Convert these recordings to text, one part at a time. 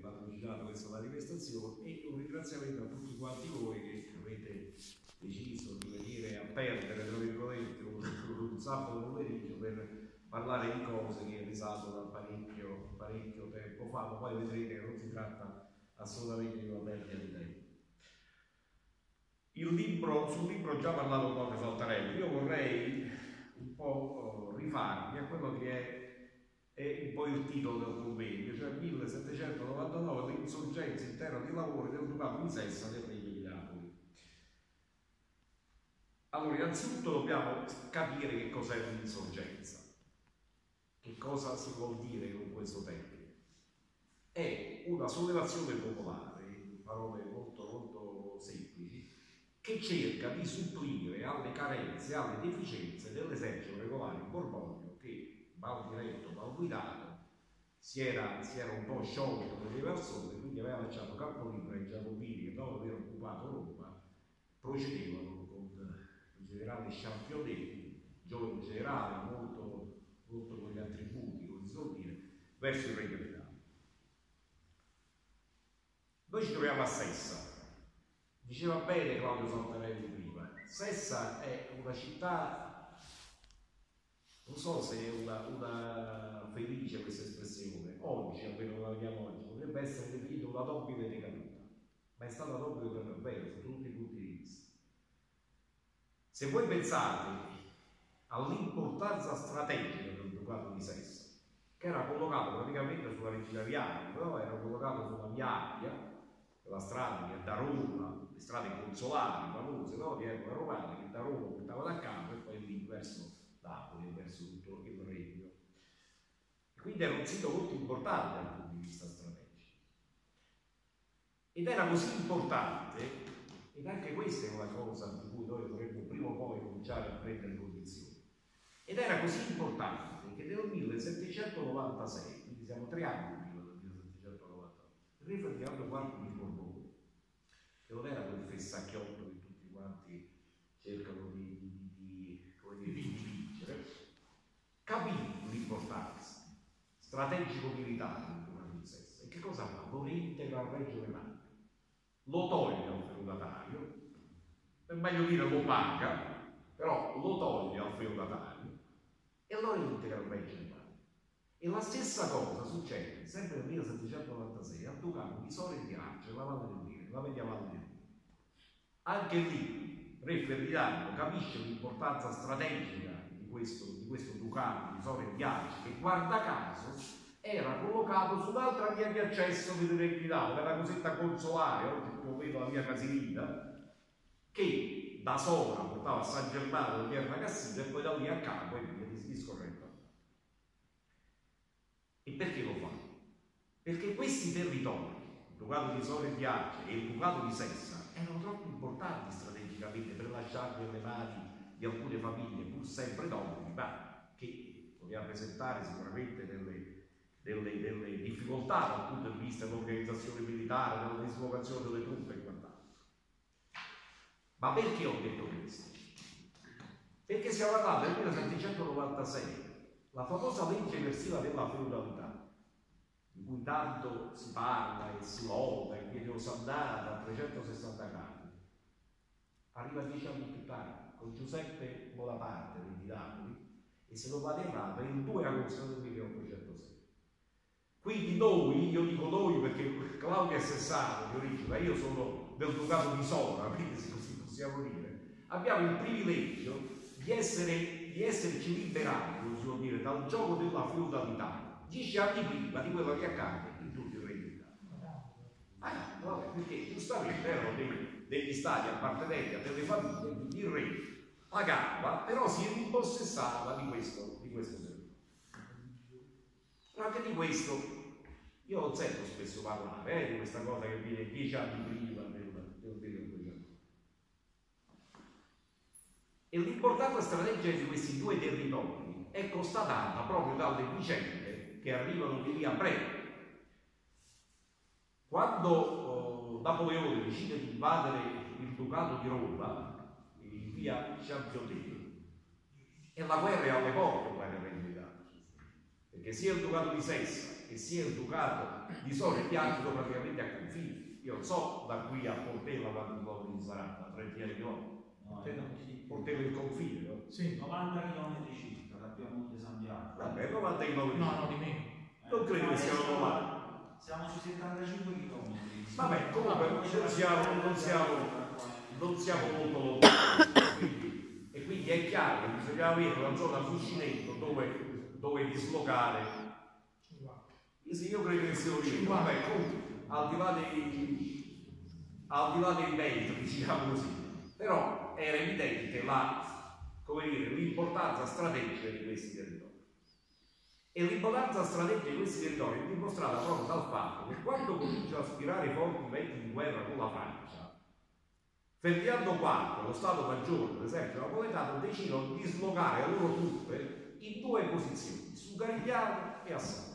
patrocinato questa manifestazione e un ringraziamento a tutti quanti voi che avete deciso di venire a perdere, tra virgolette, un, un sabato pomeriggio per parlare di cose che risalgono da parecchio, parecchio tempo fa, ma poi vedrete che non si tratta assolutamente di una perdita di tempo. Il libro, sul libro ho già parlato poco Saltarelli, io vorrei un po' rifarmi a quello che è è un po' il titolo del convegno, cioè 1799 l'insorgenza in terra di lavoro del Ducato di Sessa del Regno di Napoli. Allora, innanzitutto dobbiamo capire che cos'è l'insorgenza, che cosa si vuol dire con questo termine. È una sollevazione popolare, in parole molto, molto semplici, che cerca di supplire alle carenze, alle deficienze dell'esercito regolare borbonico che mal diretto, mal guidato, si era, si era un po' sciolto delle persone, quindi aveva lasciato Capolino e Giacobini che dopo aver occupato Roma procedevano con il generale Championetti, giovane generale molto, molto con gli attributi, come si suol dire, verso il Regno d'Italia. Noi ci troviamo a Sessa. Diceva bene Claudio Santarelli prima, Sessa è una città non so se è una, una felice questa espressione, oggi, almeno la vediamo oggi, potrebbe essere definita una nobile decaduta, ma è stata nobile per davvero, su tutti i punti di vista. Se voi pensate all'importanza strategica del Ducato di Sessa, che era collocato praticamente sulla regina viaria, però era collocato sulla Viaria, la strada che da Roma, le strade consolari famose no? di epoca romana, che da Roma portavano a capo e poi lì verso Napoli, verso tutto il regno. Quindi era un sito molto importante dal punto di vista strategico. Ed era così importante, ed anche questa è una cosa di cui noi dovremmo prima o poi cominciare a prendere cognizione, ed era così importante che nel 1796, quindi siamo tre anni prima del 1796, il re Ferdinando IV di Borbone, che non era quel fessacchiotto che tutti quanti cercano di, di, di capì l'importanza strategico-militare del comando sesso e che cosa fa? Lo reintegra al Reggio Emanuele, lo toglie al feudatario, per meglio dire lo paga, però lo toglie al feudatario e lo reintegra al Reggio Emanuele. E la stessa cosa succede sempre nel 1796 al Ducato di Sole di Arce, la Nero, la Media Valle del Nero. Anche lì Re Ferdinando capisce l'importanza strategica questo, di questo ducato di Sore Ghiacci, che guarda caso era collocato su un'altra via di accesso di Regginale, per la cosetta consolare, oggi meno la via Casilina, che da Sora portava a San Germano di Erna Cassina e poi da lì a capo e via discorrendo. E perché lo fa? Perché questi territori, il Ducato di Sore Ghiacci e il Ducato di Sessa, erano troppo importanti strategicamente per lasciarli nelle mani di alcune famiglie, pur sempre nobili, ma che poteva presentare sicuramente delle, delle, delle, difficoltà dal punto di vista dell'organizzazione militare, della dislocazione delle truppe e quant'altro. Ma perché ho detto questo? Perché siamo arrivati nel 1796, la famosa legge eversiva della feudalità, di cui tanto si parla e si loda e viene osannata a 360 gradi, arriva dieci anni più tardi con Giuseppe Bonaparte di Napoli e se non vado errato il 2 agosto del 1806. Quindi noi, io dico noi perché Claudia è Sessano di origine, io sono del Ducato di Sora, quindi se così possiamo dire, abbiamo il privilegio di, essere, di esserci liberati, può dire, dal gioco della feudalità, dieci anni prima di quello che accade in tutto il Regno d'Italia. Ah, vabbè, perché giustamente erano dei degli stati appartenenti a delle famiglie, quindi il re pagava, però si rimpossessava di questo, di questo servizio. Anche di questo io non sento spesso parlare eh, di questa cosa che viene dieci anni prima del, del periodo E l'importante strategia di questi due territori è constatata proprio dalle vicende che arrivano di lì a breve. Quando Napoleone decide di invadere il Ducato di Roma, in via Championnat, e la guerra è alle porte d'Italia. perché sia il Ducato di Sessa che sia il Ducato di Soria e sono praticamente a confine. Io non so da qui a Portella quanti chilometri saranno, 30 km. No, Portella il confine, no? Sì, 90 km circa, da qui a Monte San Bianco. Vabbè, 90 km. No, no, di meno. Non credo che siano 90. Siamo su 75 km. Vabbè, comunque non siamo, non siamo, non siamo molto lontani. e quindi è chiaro che bisognava avere una zona cuscinetto dove, dove dislocare. Sì, io credo che sia lì. Vabbè, comunque, al di là dei, al di là dei metri, diciamo così. Però era evidente l'importanza strategica di questi territori. E l'importanza strategica di questi territori è dimostrata proprio dal fatto che quando cominciano a aspirare forti venti di guerra con la Francia, Ferdinando IV, lo Stato Maggiore dell'esercito napoletano, decidono di dislocare le loro truppe in due posizioni, su Garigliano e a Sala,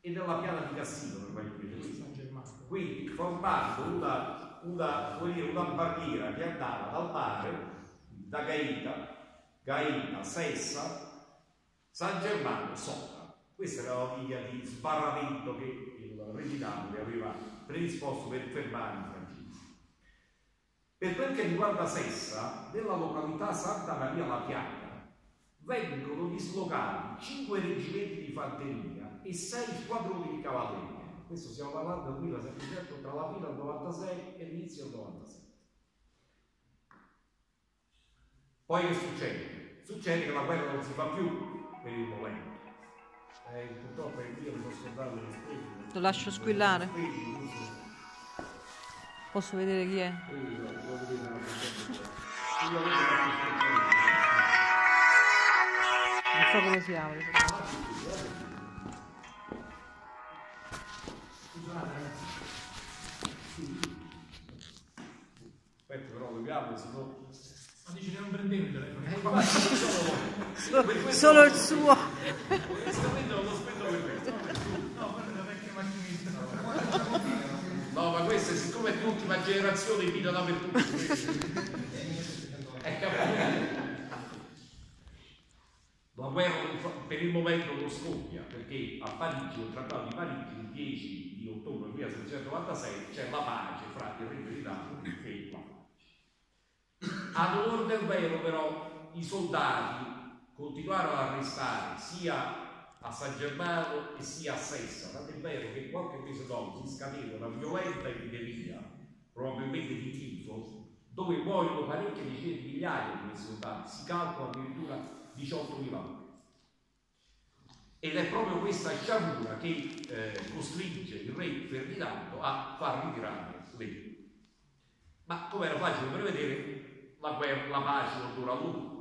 e nella piana di Cassino, per meglio dire Quindi formando una, una, una barriera che andava dal mare, da Gaeta, Gaeta, Sessa, San Germano, Sopra. Questa era la linea di sbarramento che il re di aveva predisposto per fermare i francesi. Per quel che riguarda Sessa, nella località Santa Maria La Piana vengono dislocati 5 reggimenti di fanteria e 6 squadroni di cavalleria. Questo stiamo parlando del 1700 tra la fine del 96 e l'inizio del 97. Poi che succede? Succede che la guerra non si fa più per il momento eh, purtroppo io mi posso scordato le spese. Lo lascio squillare? Posso vedere chi è? Non so come si apre. Aspetta però dobbiamo, se no... Che non prendevi il telefono? Eh, solo, solo il suo. Questo non lo spendo per questo. No, è una vecchia macchinetta. No, ma questa siccome è l'ultima generazione in vita dappertutto. È capito? La guerra per il momento non scoppia perché a Parigi, il trattato di Parigi, il 10 di ottobre 1796, c'è la pace fra il Regno d'Italia e il Papa. Ad onore del vero però i soldati continuarono a restare sia a San Germano e sia a Sessa, tanto è vero che qualche mese dopo si scatena una violenta epidemia, probabilmente di tifo, dove muoiono parecchie decine di migliaia di soldati, si calcola addirittura 18.000 ed è proprio questa sciagura che eh, costringe il re Ferdinando a far ritirare le ma come era facile prevedere la, guerra, la pace non dura a lungo.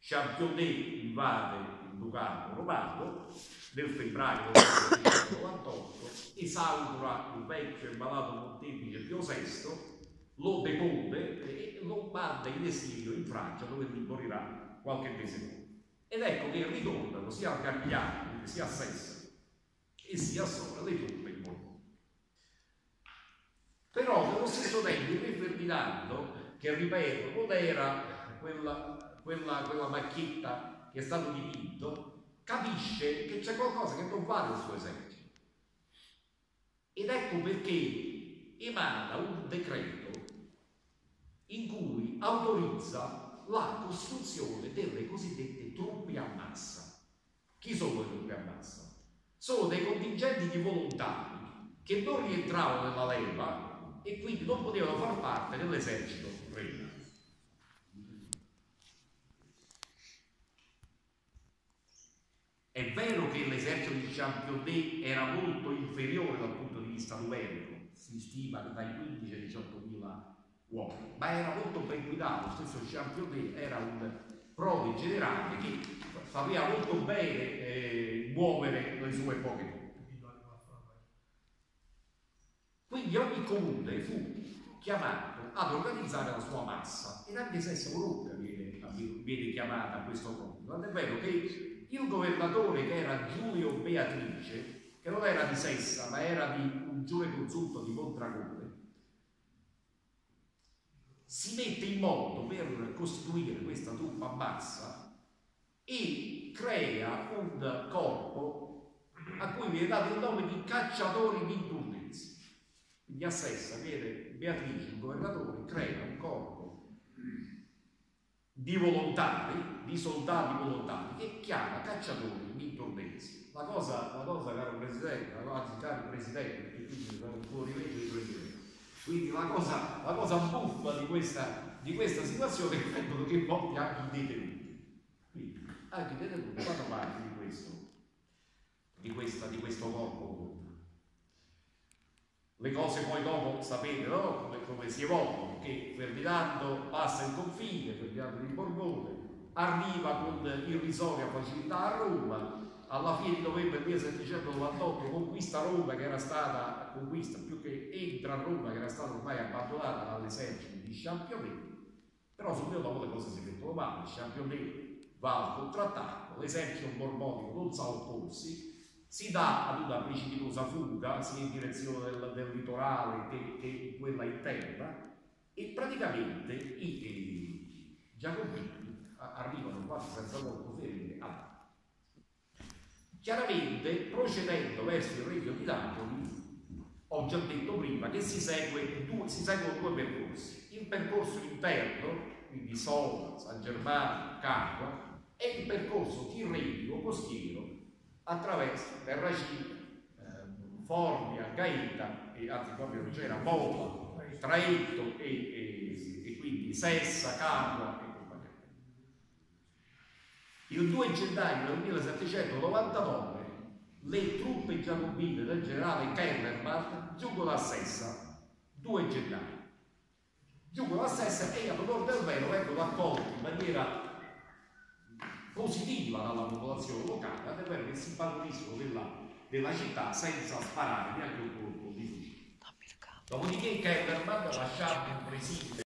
Championnet invade il Ducato romano nel febbraio del 1998, esaura il vecchio e malato pontefice Pio VI, lo depone e lo manda in esilio in Francia dove morirà qualche mese dopo. Ed ecco che ritornano sia a Cagliari, sia a Sessa e sia a Sora le truppe in Borbone. Però nello stesso tempo il re Ferdinando che ripeto non era quella, quella, quella macchietta che è stato dipinto, capisce che c'è qualcosa che non va nel suo esercito. Ed ecco perché emana un decreto in cui autorizza la costruzione delle cosiddette truppe a massa. Chi sono le truppe a massa? Sono dei contingenti di volontari che non rientravano nella leva e quindi non potevano far parte dell'esercito regna. È vero che l'esercito di Championnet era molto inferiore dal punto di vista numerico, si stima dai 15 ai 18 mila uomini, ma era molto ben guidato, lo stesso Championnet era un prode generale che sapeva molto bene eh, muovere le sue poche truppe. Quindi ogni comune fu chiamato ad organizzare la sua massa ed anche se Europa viene, viene chiamata a questo compito. Tant'è vero che il governatore che era Giulio Beatrice, che non era di Sessa ma era di un giureconsulto di Mondragone, si mette in moto per costituire questa truppa massa e crea un corpo a cui viene dato il nome di cacciatori vinturnensi. Quindi a Sessa viene Beatrice, il governatore, crea un corpo di volontari, di soldati volontari, che chiama cacciatori vinturnensi. La cosa, la cosa, caro Presidente, la cosa, caro Presidente, perché di Presidente, quindi la cosa, la cosa buffa di questa, di questa situazione è il fatto che porti anche i detenuti. Quindi anche i detenuti fanno parte di questo, di, questa, di questo corpo. Le cose poi dopo sapete no? come, come si evolvono, che Ferdinando passa il confine, Ferdinando di Borbone, arriva con irrisoria facilità a Roma, alla fine di novembre 1798 conquista Roma che era stata, conquista più che entra a Roma che era stata ormai abbandonata dall'esercito di Championnet, però subito dopo le cose si mettono male, Championnet va al contrattacco, l'esercito borbonico non sa opporsi, si dà ad una precipitosa fuga sia in direzione del, del litorale che, che, quella interna e praticamente i, i giacobini arrivano quasi senza molto ferire a Chiaramente, procedendo verso il Regno di Napoli, ho già detto prima che si, segue due, si seguono due percorsi. Il percorso interno, quindi Sola, San Germano, Capua, e il percorso tirrenico costiero attraverso Terracina, eh, Formia, Gaeta, e, anzi proprio non c'era, Mola, Traetto e, e, e quindi Sessa, Capua il 2 gennaio del 1799 le truppe giacobine del generale Kellerman giungono a Sessa, 2 gennaio. Giungono a Sessa e a onore del vero vengono accolti in maniera positiva dalla popolazione locale, ad vero che si padroniscono della, della città senza sparare neanche un colpo di fucile. Dopodiché Kellerman lasciato un presidio